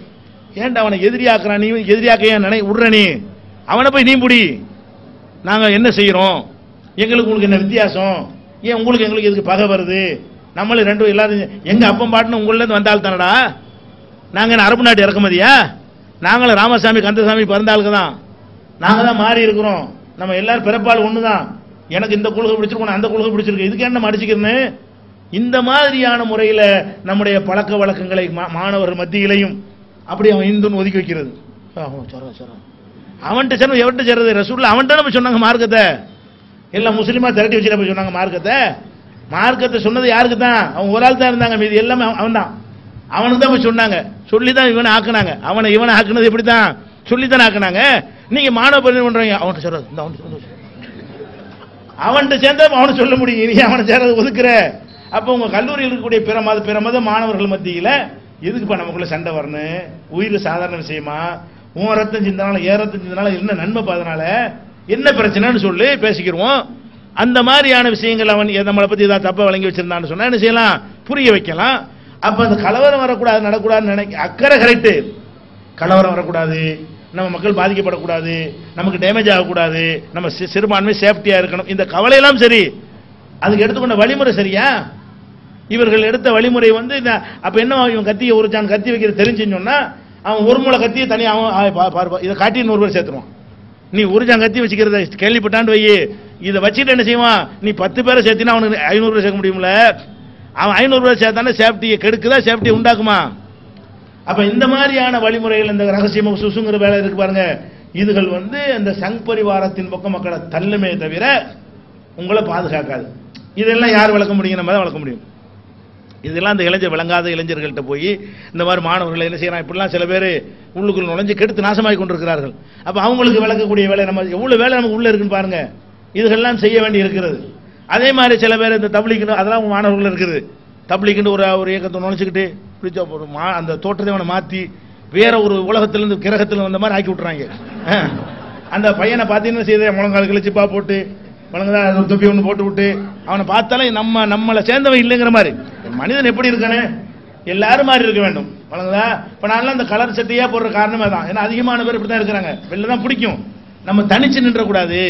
ஏன்டா அவனை எதிரியாக்குறான்? நீ எதிரியாக்க ஏன் நினை விடுற நீ. அவனை போய் நீ புடி. நாங்கள் என்ன செய்கிறோம் எங்களுக்கு உங்களுக்கு என்ன வித்தியாசம்? ஏன் உங்களுக்கு எங்களுக்கு இதுக்கு பகை வருது? நம்மளும் ரெண்டும் எல்லாரும் எங்க அப்பம் பாட்டுன்னு உங்கள்லேருந்து வந்தால் தானடா? நாங்கள் என்ன அரபு நாட்டு இறக்குமதியா? நாங்களும் ராமசாமி கந்தசாமி பிறந்த தான். நாங்கள் தான் மாறி இருக்கிறோம். நம்ம எல்லாரும் பிறப்பால் ஒன்று தான் எனக்கு இந்த கொள்கை பிடிச்சிருக்கணும் அந்த கொள்கை பிடிச்சிருக்கு இதுக்கு என்ன அடிச்சுக்கிறேன்னு இந்த மாதிரியான முறையில் நம்முடைய பழக்க வழக்கங்களை மா- மாணவர் மத்தியிலையும் அப்படி அவன் இந்துன்னு ஒதுக்கி வைக்கிறது. அவன்கிட்ட சொன்ன எவன்கிட்ட சேர்றது? ரசூல்ல அவன்கிட்ட நம்ம சொன்னாங்க மார்க்கத்தை. எல்லாம் முஸ்லீமா திரட்டி வச்சுட்டு போய் சொன்னாங்க மார்க்கத்தை. மார்க்கத்தை சொன்னது யாருக்கு தான் அவங்க ஒரு ஆள் தான் இருந்தாங்க மீது எல்லாமே அவன் தான் அவனுக்கு தான் போய் சொன்னாங்க. சொல்லி தான் இவனை ஆக்குனாங்க. அவனை இவனை ஆக்குனது எப்படி தான் சொல்லி தான் ஆக்குனாங்க. நீங்க மாணவ பள்ளி பண்றீங்க. அவன்கிட்ட சொல்றது இந்த அவன் அவன்கிட்ட சேர்ந்தா அவனை சொல்ல முடியும். நீ அவனை சேர்றது ஒதுக்குற. அப்போ உங்க கல்லூரியில் இருக்கக்கூடிய பிற மத பிற மத மாணவர்கள் மத்தியில எதுக்குப்பா நமக்குள்ள சண்டை வரணும்? உயிர் சாதாரண விஷயமா? உன் ரத்தம் சிந்தனால ஏ ரத்தம் சிந்தனால என்ன நன்மைப்பா அதனால? என்ன பிரச்சனைன்னு சொல்லி பேசிக்கிடுவோம் அந்த மாதிரியான விஷயங்கள் அவன் நம்மளை பத்தி ஏதாவது தப்பா வழங்கி வச்சிருந்தான்னு சொன்னா என்ன செய்யலாம்? புரிய வைக்கலாம். அப்ப அந்த கலவரம் வரக்கூடாது நடக்கூடாதுன்னு நினைக்க அக்கறை கரெக்ட் கலவரம் வரக்கூடாது. நம்ம மக்கள் பாதிக்கப்படக்கூடாது. நமக்கு டேமேஜ் ஆகக்கூடாது. நம்ம சிறுபான்மை சேஃப்டியா இருக்கணும். இந்த கவலையெல்லாம் சரி. அதுக்கு எடுத்துக்கொண்ட வழிமுறை சரியா? இவர்கள் எடுத்த வழிமுறை வந்து இந்த அப்ப என்ன இவன் கத்தியை உரிச்சான் கத்தி வைக்கிறது தெரிஞ்சுன்னு சொன்னா அவன் ஒரு மூளை கத்தியை தனியாக அவன் பா- இதை காட்டி நூறு பேர் சேர்த்துருவான். நீ உரிச்சான் கத்தி வச்சுக்கிறத கேள்விப்பட்டான்னு வை இதை வச்சுட்டு என்ன செய்வான்? நீ பத்து பேரை சேர்த்தினா அவனுக்கு ஐநூறு சேர்க்க முடியும்ல? அவன் ஐநூறு பேர் சேர்த்தானே சேஃப்டியை கெடுக்குதா சேஃப்டியை உண்டாக்குமா? அப்ப இந்த மாதிரியான வழிமுறைகள் இந்த ரகசியம் சுசுங்கிற வேலை இருக்கு பாருங்க. இதுகள் வந்து அந்த சங் பரிவாரத்தின் பக்கம் மக்களை தள்ளுமே தவிர உங்களை பாதுகாக்காது. இதெல்லாம் யார் வளர்க்க முடியும்? நம்ம தான் வளர்க்க முடியும். இதெல்லாம் அந்த இளைஞர் விளங்காத இளைஞர்கள்ட்ட போய் இந்த மாதிரி மாணவர்கள் என்ன செய்யறான் இப்படிலாம் சில பேர் உள்ளுக்குள் நுழைஞ்சு கெடுத்து நாசமாகி கொண்டிருக்கிறார்கள். அப்போ அவங்களுக்கு விளக்கக்கூடிய வேலை நம்ம எவ்வளோ வேலை நமக்கு உள்ளே இருக்குன்னு பாருங்க. இதுகள்லாம் செய்ய வேண்டி இருக்கிறது. அதே மாதிரி சில பேர் இந்த தப்லீக்குன்னு அதெல்லாம் மாணவர்கள் இருக்குது. தப்லீக்குன்னு ஒரு ஒரு இயக்கத்தை நுழைச்சிக்கிட்டு ஒரு மா அந்த தோற்றத்தை அவனை மாற்றி வேற ஒரு உலகத்திலிருந்து கிரகத்தில் வந்த மாதிரி ஆக்கி விட்டுறாங்க. அந்த பையனை பார்த்தீங்கன்னா செய்த? முழங்கால் கழிச்சுப்பா போட்டு முழங்கதான் தொப்பி ஒன்று போட்டு விட்டு அவனை பார்த்தாலே நம்ம நம்மளை சேர்ந்தவன் இல்லைங்கிற மாதிரி மனிதன் எப்படி இருக்கானே எல்லாரும் மாதிரி இருக்க வேண்டும் வழங்குதா இப்போ நான்லாம் அந்த கலர் சட்டையாக போடுற காரணமே தான் ஏன்னா அதிகமான பேர் இப்படி தான் இருக்கிறாங்க வெளில தான் பிடிக்கும் நம்ம தனிச்சு நின்றக்கூடாது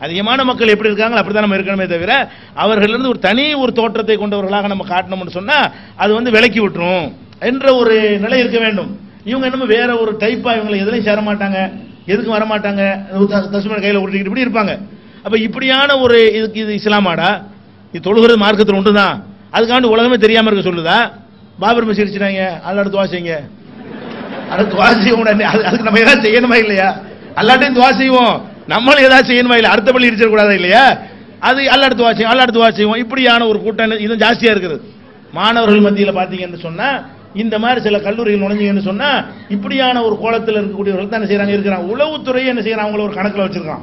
அதிகமான மக்கள் எப்படி இருக்காங்களோ அப்படிதான் நம்ம இருக்கணுமே தவிர அவர்களிருந்து ஒரு தனி ஒரு தோற்றத்தை கொண்டவர்களாக நம்ம காட்டணும்னு சொன்னால் அது வந்து விலக்கி விட்டுரும் என்ற ஒரு நிலை இருக்க வேண்டும் இவங்க என்னமோ வேற ஒரு டைப்பாக இவங்களை எதுலையும் சேர மாட்டாங்க எதுக்கும் வர மாட்டாங்க தசுமன் கையில் உருட்டிக்கிட்டு இப்படி இருப்பாங்க அப்ப இப்படியான ஒரு இதுக்கு இது இஸ்லாமாடா? இது தொழுகிறது மார்க்கத்தில் உண்டு தான் அதுக்காண்டி உலகமே தெரியாம இருக்க சொல்லுதா? பாபர் மசி அடிச்சிட்டாங்க. அல்லாடு துவா செய்யுங்க. அடுத்து துவா செய்வோம் அது- அதுக்கு நம்ம ஏதாவது செய்யணுமா இல்லையா? அல்லாட்டையும் துவா செய்வோம். நம்மளும் ஏதாவது செய்யணுமா இல்லையா? அடுத்த பள்ளி இருக்கக்கூடாதா இல்லையா? அது அல்லாடு துவா செய்வோம் அல்லாடு துவா செய்வோம். இப்படியான ஒரு கூட்டம் இன்னும் ஜாஸ்தியா இருக்குது. மாணவர்கள் மத்தியில் பார்த்தீங்கன்னு சொன்னா இந்த மாதிரி சில கல்லூரிகள் நுழைஞ்சீங்கன்னு சொன்னா இப்படியான ஒரு கோலத்தில் இருக்கக்கூடியவர்கள் தான் என்ன செய்யறாங்க? இருக்கிறாங்க. உளவுத்துறை என்ன செய்யறாங்க? அவங்கள ஒரு கணக்கில் வச்சிருக்கான்.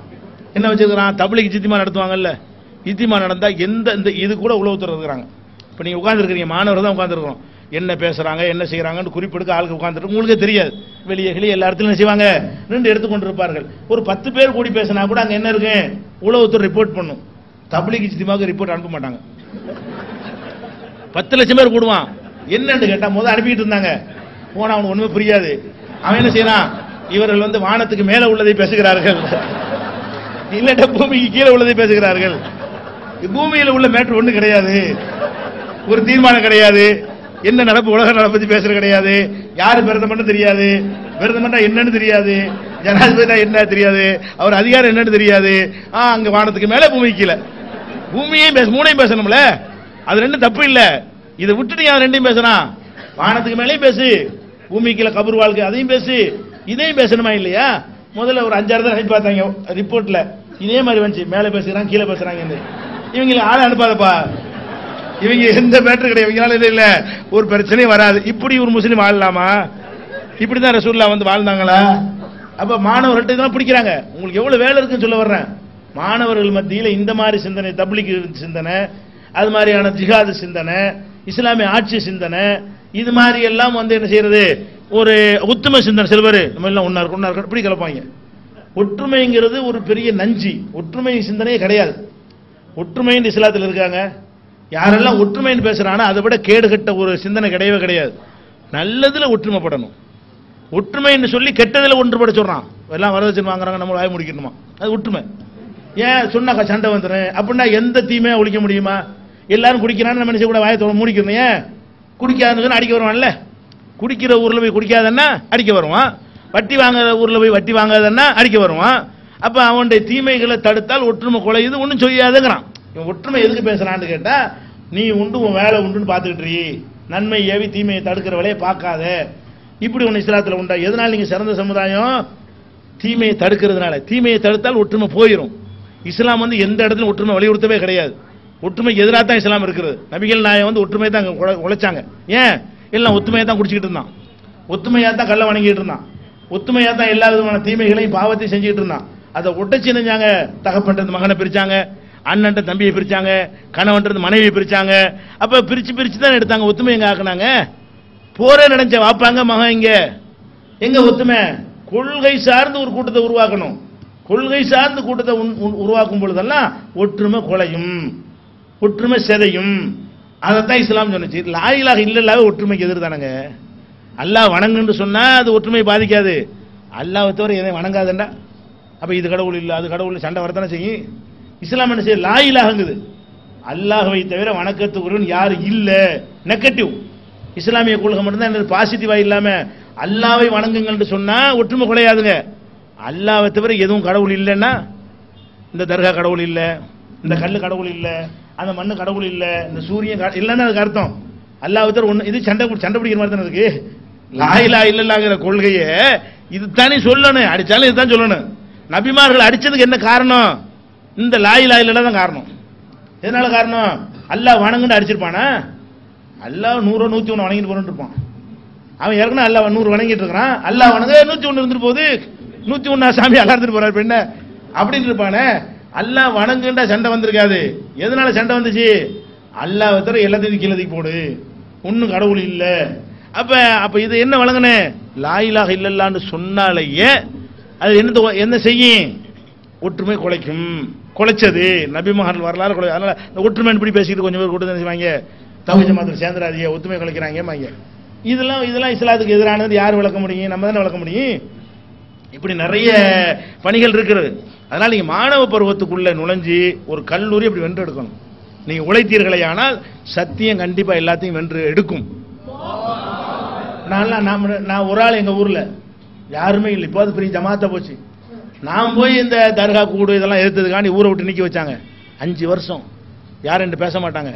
என்ன வச்சிருக்கிறான்? தபிலிக்கு ஜித்திமா நடத்துவாங்கல்ல. ஜித்திமா நடந்தா எந்த இந்த இது கூட உளவுத்துறை இருக்கிறாங்க. இப்போ நீங்க உட்காந்துருக்கீங்க மாணவர் தான் உட்காந்துருக்கோம் என்ன பேசுறாங்க என்ன செய்யறாங்கன்னு குறிப்பிடுக்க ஆளுக்கு உட்காந்துருக்கு உங்களுக்கே தெரியாது. வெளியே வெளியே எல்லா இடத்துலையும் என்ன செய்வாங்க? ரெண்டு எடுத்துக்கொண்டு இருப்பார்கள் ஒரு பத்து பேர் கூடி பேசினா கூட அங்க என்ன இருக்கு? உளவுத்துறை ரிப்போர்ட் பண்ணும். தபிலிக்கு ஜித்திமாவுக்கு ரிப்போர்ட் அனுப்ப மாட்டாங்க. பத்து லட்சம் பேர் கூடுவான். என்னன்னு கேட்டா முதல் அனுப்பிட்டு இருந்தாங்க. போனா அவனுக்கு ஒண்ணுமே புரியாது. அவன் என்ன செய்யறான்? இவர்கள் வந்து வானத்துக்கு மேல உள்ளதை பேசுகிறார்கள். இல்லட்ட பூமிக்கு கீழே உள்ளதை பேசுகிறார்கள். பூமியில உள்ள மேட்ரு ஒண்ணு கிடையாது. ஒரு தீர்மானம் கிடையாது. என்ன நடப்பு உலக நடப்பு பத்தி பேசுறது கிடையாது. யாரு பிரதமர்னு தெரியாது. பிரதமர்னா என்னன்னு தெரியாது. ஜனாதிபதி என்ன தெரியாது. அவர் அதிகாரம் என்னன்னு தெரியாது. ஆ அங்க வானத்துக்கு மேல பூமிக்கு கீழே. பூமியையும் பேச மூணையும் பேசணும்ல? அது ரெண்டும் தப்பு இல்ல. இதை விட்டுட்டு அவன் ரெண்டையும் பேசுறான் வானத்துக்கு மேலேயும் பேசு. பூமிக்குள்ள கீழே கபர் வாழ்க்கை அதையும் பேசு. இதையும் பேசணுமா இல்லையா? முதல்ல ஒரு அஞ்சாறு தான் அனுப்பி பார்த்தாங்க. ரிப்போர்ட்ல இதே மாதிரி வந்துச்சு. மேலே பேசுறாங்க கீழே பேசுறாங்க இவங்களை ஆளை அனுப்பாதப்பா. இவங்க எந்த மேட்டர் கிடையாது. இவங்களால இது இல்ல. ஒரு பிரச்சனையும் வராது. இப்படி ஒரு முஸ்லீம் வாழலாமா இப்படிதான் ரசூல்லா வந்து வாழ்ந்தாங்களா? அப்ப மாணவர்கள்ட்ட இதெல்லாம் பிடிக்கிறாங்க. உங்களுக்கு எவ்வளவு வேலை இருக்குன்னு சொல்ல வர்றேன். மாணவர்கள் மத்தியில இந்த மாதிரி சிந்தனை தப்ளிக் சிந்தனை அது மாதிரியான ஜிஹாது சிந்தனை இஸ்லாமிய ஆட்சி சிந்தனை இது மாதிரி எல்லாம் வந்து என்ன செய்யறது? ஒரு உத்தம சிந்தனை. சில நம்ம எல்லாம் ஒன்னா இருக்கு ஒன்னா இப்படி கிளப்பாங்க ஒற்றுமைங்கிறது ஒரு பெரிய நஞ்சி. ஒற்றுமை சிந்தனையே கிடையாது. ஒற்றுமைன்னு இஸ்லாத்தில் இருக்காங்க. யாரெல்லாம் ஒற்றுமைன்னு பேசுறானோ அதை விட கேடுகட்ட ஒரு சிந்தனை கிடையவே கிடையாது. நல்லதுல ஒற்றுமைப்படணும். ஒற்றுமைன்னு சொல்லி கெட்டதில் ஒன்றுபட சொல்றான். எல்லாம் வரதட்சணை வாங்குறாங்க நம்ம வாய் முடிக்கணுமா? அது ஒற்றுமை. ஏன் சொன்னாக்கா சண்டை வந்துடும் அப்படின்னா எந்த தீமையா ஒழிக்க முடியுமா? எல்லாரும் குடிக்கிறான்னு நம்ம நினைச்ச கூட வாயத்தோட முடிக்கணும் ஏன் குடிக்காதுன்னு அடிக்க வருவான்ல. குடிக்கிற ஊரில் போய் குடிக்காதன்னா அடிக்க வருவான். வட்டி வாங்குற ஊரில் போய் வட்டி வாங்காதன்னா அடிக்க வருவான். அப்போ அவனுடைய தீமைகளை தடுத்தால் ஒற்றுமை குலையுது ஒன்றும் செய்யாதுங்கிறான். இவன் ஒற்றுமை எதுக்கு பேசுகிறான்னு கேட்டால் நீ உண்டு உன் வேலை உண்டுன்னு பார்த்துக்கிட்டு நன்மை ஏவி தீமையை தடுக்கிற வேலையை பார்க்காத. இப்படி ஒன்று இஸ்லாத்தில் உண்டா? எதனால் நீங்கள் சிறந்த சமுதாயம்? தீமையை தடுக்கிறதுனால. தீமையை தடுத்தால் ஒற்றுமை போயிடும் இஸ்லாம் வந்து எந்த இடத்துலையும் ஒற்றுமை வலியுறுத்தவே கிடையாது. ஒற்றுமைக்கு எதிராக தான் இஸ்லாம் இருக்கிறது நபிகள் நாயம் வந்து ஒற்றுமை தான் உழைச்சாங்க. ஏன்? எல்லாம் ஒத்துமையாக தான் குடிச்சிக்கிட்டு இருந்தான். ஒத்துமையாக தான் கள்ள வணங்கிட்டு இருந்தான். ஒத்துமையாக தான் எல்லா விதமான தீமைகளையும் பாவத்தையும் செஞ்சுக்கிட்டு இருந்தான். அதை உடைச்சு நினைஞ்சாங்க தகப்பன்றது மகனை பிரிச்சாங்க. அண்ணன்ட்ட தம்பியை பிரிச்சாங்க. கணவன்றது மனைவியை பிரிச்சாங்க. அப்ப பிரிச்சு பிரிச்சு தான் எடுத்தாங்க. ஒத்துமை எங்க ஆக்குனாங்க? போரே நினைச்ச வாப்பாங்க மகன் இங்க. எங்க ஒத்துமை? கொள்கை சார்ந்து ஒரு கூட்டத்தை உருவாக்கணும். கொள்கை சார்ந்து கூட்டத்தை உருவாக்கும் பொழுதெல்லாம் ஒற்றுமை குலையும். ஒற்றுமை சிதையும். அதைத்தான் இஸ்லாம் சொன்னச்சு. லாயிலாக இல்லல்லாவே ஒற்றுமைக்கு எதிர் தானங்க. அல்லாஹ் வணங்குன்னு சொன்னால் அது ஒற்றுமையை பாதிக்காது. அல்லாவை தவிர எதை வணங்காதண்டா? அப்போ இது கடவுள் இல்லை அது கடவுள் சண்டை வரத்தானே செய்யும்? இஸ்லாம் என்ன செய்ய லாயிலாகுங்குது அல்லாஹவை தவிர வணக்கத்துக்குரியவன் யாரும் இல்லை. நெகட்டிவ் இஸ்லாமிய கொள்கை மட்டும்தான் பாசிட்டிவாக இல்லாமல் அல்லாவை வணங்குங்கள்னு சொன்னால் ஒற்றுமை குலையாதுங்க. அல்லாவை தவிர எதுவும் கடவுள் இல்லைன்னா இந்த தர்கா கடவுள் இல்லை இந்த கல் கடவுள் இல்லை அந்த மண்ணு கடவுள் இல்ல இந்த சூரியன் கட- அதுக்கு அர்த்தம். அல்லாஹ் தவிர ஒண்ணு இது சண்டை சண்டை பிடிக்கிற மாதிரி தானே இருக்கு? லாயிலா இல்லல்லாங்கிற கொள்கையை இதுதானே சொல்லணும். அடிச்சாலும் இதுதான் சொல்லணும். நபிமார்கள் அடிச்சதுக்கு என்ன காரணம்? இந்த லாயிலா இல்லல தான் காரணம். எதனால காரணம்? அல்லாஹ் வணங்குன்னு அடிச்சிருப்பானா? அல்லாஹ் நூறு நூத்தி ஒன்று வணங்கிட்டு போறேன்னு இருப்பான். அவன் ஏற்கனவே அல்லாஹ் நூறு வணங்கிட்டு இருக்கிறான். அல்லாஹ் வணங்க நூத்தி ஒன்று இருந்துட்டு போகுது. நூத்தி ஒன்னா சாமி அல்லா இருந்துட்டு போறாரு பெண்ண அப்படின்னு இருப்பானே. அல்லாஹ் வணங்குண்டா சண்டை வந்திருக்காது. எதனால சண்டை வந்துச்சு? அல்லாஹ் தவிர எல்லாத்தையும் கீழே போடு. ஒன்றும் கடவுள் இல்லை. அப்ப அப்ப இது என்ன வழங்கினே? லாயிலாக இல்லல்லான்னு சொன்னாலேயே அது என்ன என்ன செய்யும்? ஒற்றுமை குலைக்கும். குலைச்சது. நபிமகன் வரலாறு குலை அதனால இந்த ஒற்றுமை இப்படி பேசிக்கிட்டு கொஞ்சம் பேர் கூட்டு நினைச்சுவாங்க தமிழ் ஜமாத்தில் மாதிரி சேர்ந்துடாதீங்க ஒற்றுமை குலைக்கிறாங்க இதெல்லாம் இதெல்லாம் இஸ்லாத்துக்கு எதிரானது யார் விளக்க முடியும்? நம்ம தானே விளக்க முடியும். இப்படி நிறைய பணிகள் இருக்கிறது. அதனால நீங்க மாணவ பருவத்துக்குள்ள நுழைஞ்சு ஒரு கல்லூரி அப்படி வென்று எடுக்கணும். நீங்க உழைத்தீர்களே ஆனால் சத்தியம் கண்டிப்பா எல்லாத்தையும் வென்று எடுக்கும். நான் நான் நான் ஒரு ஆள் எங்க ஊர்ல. யாருமே இல்லை. இப்போ அது பெரிய ஜமாத்த போச்சு. நான் போய் இந்த தர்கா கூடு இதெல்லாம் எதிர்த்ததுக்காண்டி ஊரை விட்டு நிக்க வச்சாங்க. அஞ்சு வருஷம். யாரும் என்று பேச மாட்டாங்க.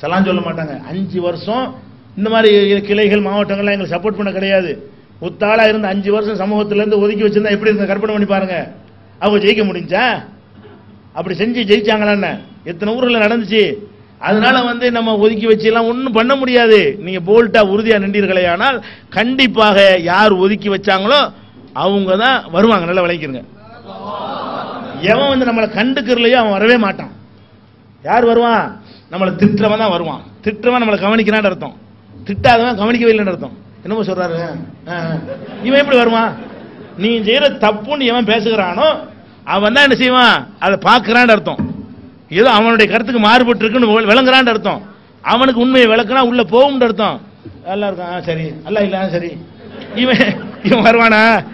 செல்லாம் சொல்ல மாட்டாங்க. அஞ்சு வருஷம். இந்த மாதிரி கிளைகள் மாவட்டங்கள்லாம் எங்களுக்கு சப்போர்ட் பண்ண கிடையாது. முத்தாளா இருந்த அஞ்சு வருஷம் சமூகத்துல இருந்து ஒதுக்கி வச்சிருந்தா எப்படி இருந்த? கற்பனை பண்ணி பாருங்க. அவங்க ஜெயிக்க முடிஞ்சா? அப்படி செஞ்சு ஜெயிச்சாங்களான்னு. எத்தனை ஊர்ல நடந்துச்சு? அதனால வந்து நம்ம ஒதுக்கி வச்சு எல்லாம் ஒன்றும் பண்ண முடியாது. நீங்க போல்ட்டா உறுதியா நின்றீர்களே ஆனால் கண்டிப்பாக யார் ஒதுக்கி வச்சாங்களோ அவங்க தான் வருவாங்க. நல்லா விளைக்கிறங்க எவன் வந்து நம்மளை கண்டுக்கிறலையோ அவன் வரவே மாட்டான். யார் வருவான்? நம்மளை திட்டுறவன் தான் வருவான். திட்டுறவன் நம்மளை கவனிக்கிறான்னு அர்த்தம். திட்டாதவன் கவனிக்கவே இல்லைன்னு அர்த்தம். என்னமோ சொல்றாரு? ஆ, இவன் எப்படி வருவான்? நீ செய்யற தப்புன்னு எவன் பேசுகிறானோ அவன் தான் என்ன செய்வான்? அதை பார்க்கறான்னு அர்த்தம். ஏதோ அவனுடைய கருத்துக்கு மாறுபட்டு இருக்குன்னு விளங்குறான்னு அர்த்தம். அவனுக்கு உண்மையை விளக்குனா உள்ள போகும்னு அர்த்தம். நல்லா இருக்கான். ஆ, சரி. அல்ல இல்ல ஆ, சரி. இவன் இவன் வருவானா?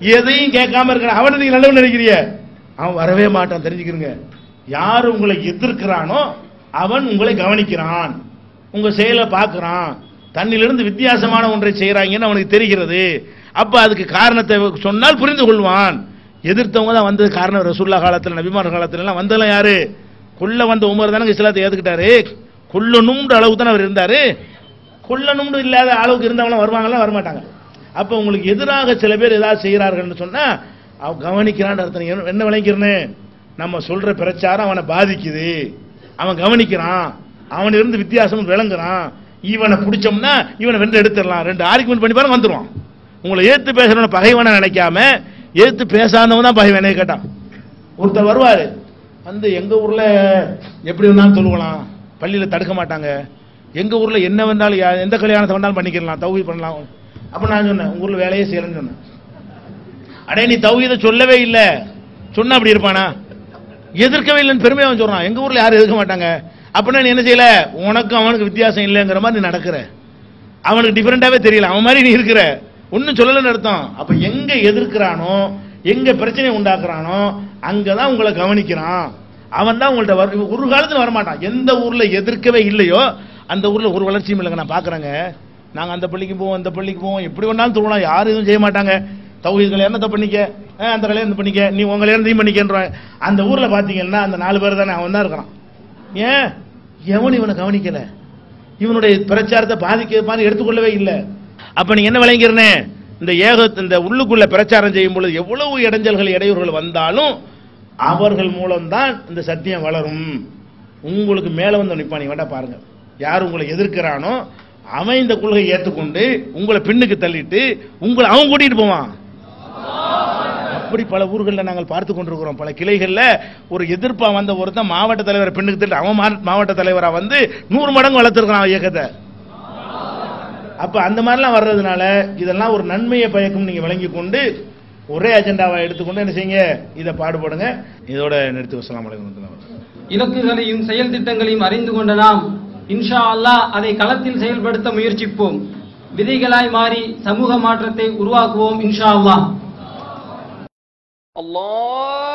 எதையும் கேட்காம இருக்கான் அவனை நீங்க நல்லவன் நினைக்கிறிய? அவன் வரவே மாட்டான். தெரிஞ்சுக்கிறங்க யார் உங்களை எதிர்க்கிறானோ அவன் உங்களை கவனிக்கிறான். உங்க செயலை பார்க்கிறான். தன்னிலிருந்து வித்தியாசமான ஒன்றை செய்கிறாங்கன்னு அவனுக்கு தெரிகிறது. அப்போ அதுக்கு காரணத்தை சொன்னால் புரிந்து கொள்வான். எதிர்த்தவங்க தான் வந்தது காரணம். ரசூல்லா காலத்தில் நபிமார் காலத்துலலாம் வந்ததெல்லாம் வந்தெல்லாம் யாரு? கொல்ல வந்த உமர் தானே இஸ்லாத்தை ஏற்றுக்கிட்டாரு கொல்லணும்ன்ற அளவுக்கு தானே அவர் இருந்தார். கொல்லணும்னு இல்லாத அளவுக்கு இருந்தவங்களாம் வருவாங்களாம் வரமாட்டாங்க. அப்போ உங்களுக்கு எதிராக சில பேர் ஏதாவது செய்கிறார்கள்னு சொன்னால் அவன் கவனிக்கிறான்னு அர்த்தம். என்ன- என்ன நம்ம சொல்கிற பிரச்சாரம் அவனை பாதிக்குது. அவன் கவனிக்கிறான். அவனிருந்து வித்தியாசமும் வித்தியாசம் விளங்குறான். இவனை பிடிச்சோம்னா இவனை வென்று எடுத்துடலாம். ரெண்டு ஆர்குமெண்ட் பண்ணி பாருங்க வந்துடுவான் உங்களை ஏத்து பேசுறவன பகைவனை நினைக்காம ஏத்து பேசாதவன் தான் பகைவனே கேட்டான். ஒருத்தர் வருவாரு. வந்து எங்க ஊர்ல எப்படி வேணாலும் சொல்லுவலாம். பள்ளியில தடுக்க மாட்டாங்க. எங்க ஊர்ல என்ன வந்தாலும் யா- எந்த கல்யாணத்தை வேணாலும் பண்ணிக்கலாம் தௌஹி பண்ணலாம். அப்ப நான் சொன்னேன் உங்க ஊர்ல வேலையே செய்யலன்னு சொன்னேன். அடே நீ தௌஹீத சொல்லவே இல்லை. சொன்னா அப்படி இருப்பானா? எதிர்க்கவே இல்லைன்னு பெருமையாக அவன் சொல்றான். எங்க ஊர்ல யாரும் எதிர்க்க மாட்டாங்க. அப்படின்னா நீ என்ன செய்யல? உனக்கும் அவனுக்கு வித்தியாசம் இல்லைங்கிற மாதிரி நீ நடக்கிற. அவனுக்கு டிஃப்ரெண்டாகவே தெரியல. அவன் மாதிரி நீ இருக்கிற. ஒன்றும் சொல்லலன்னு அர்த்தம். அப்போ எங்கே எதிர்க்கிறானோ எங்கே பிரச்சனை உண்டாக்குறானோ அங்கே தான் உங்களை கவனிக்கிறான். அவன் தான் உங்கள்ட்ட வர ஒரு காலத்தில் வரமாட்டான். எந்த ஊரில் எதிர்க்கவே இல்லையோ அந்த ஊரில் ஒரு வளர்ச்சியும் இல்லைங்க. நான் பார்க்குறேங்க நாங்கள் அந்த பள்ளிக்கு போவோம் இந்த பள்ளிக்கு போவோம். எப்படி வேணாலும் தூங்கலாம். யாரும் எதுவும் செய்ய மாட்டாங்க. தௌஹீத் கல்யாணத்தை பண்ணிக்க. அந்த கல்யாணத்தை பண்ணிக்க. நீ உங்க கல்யாணத்தையும் பண்ணிக்கன்றான். அந்த ஊரில் பார்த்தீங்கன்னா அந்த நாலு பேர் தானே அவன் தான் இருக்கிறான் ஏன்? எவன் இவனை கவனிக்கல. இவனுடைய பிரச்சாரத்தை பாதிக்க எடுத்துக்கொள்ளவே இல்லை. அப்ப நீங்க என்ன விளங்கிறனே இந்த ஏக இந்த உள்ளுக்குள்ள பிரச்சாரம் செய்யும் பொழுது எவ்வளவு இடைஞ்சல்கள் இடையூறுகள் வந்தாலும் அவர்கள் மூலம்தான் இந்த சத்தியம் வளரும். உங்களுக்கு மேலே வந்து நீ வேண்டாம் பாருங்க. யார் உங்களை எதிர்க்கிறானோ அவன் இந்த கொள்கையை ஏற்றுக்கொண்டு உங்களை பின்னுக்கு தள்ளிட்டு உங்களை அவன் கூட்டிகிட்டு போவான். அப்படி பல ஊர்களில் நாங்கள் பார்த்து கொண்டிருக்கிறோம். பல கிளைகளில் ஒரு எதிர்ப்பா வந்த ஒருத்தன் மாவட்ட தலைவரை பெண்ணுக்கு தள்ளி அவன் மாவட்ட தலைவராக வந்து நூறு மடங்கு வளர்த்துருக்கான் இயக்கத்தை. அப்ப அந்த மாதிரிலாம் வர்றதுனால இதெல்லாம் ஒரு நன்மையை பயக்கும் நீங்க விளங்கி கொண்டு ஒரே அஜெண்டாவை எடுத்துக்கொண்டு என்ன செய்யுங்க? இதை பாடுபடுங்க. இதோட நிறுத்தி வசலாம் இலக்குகளையும் செயல் திட்டங்களையும் அறிந்து கொண்ட நாம் இன்ஷா அல்லாஹ் அதை களத்தில் செயல்படுத்த முயற்சிப்போம். விதைகளாய் மாறி சமூக மாற்றத்தை உருவாக்குவோம் இன்ஷா அல்லாஹ். Allah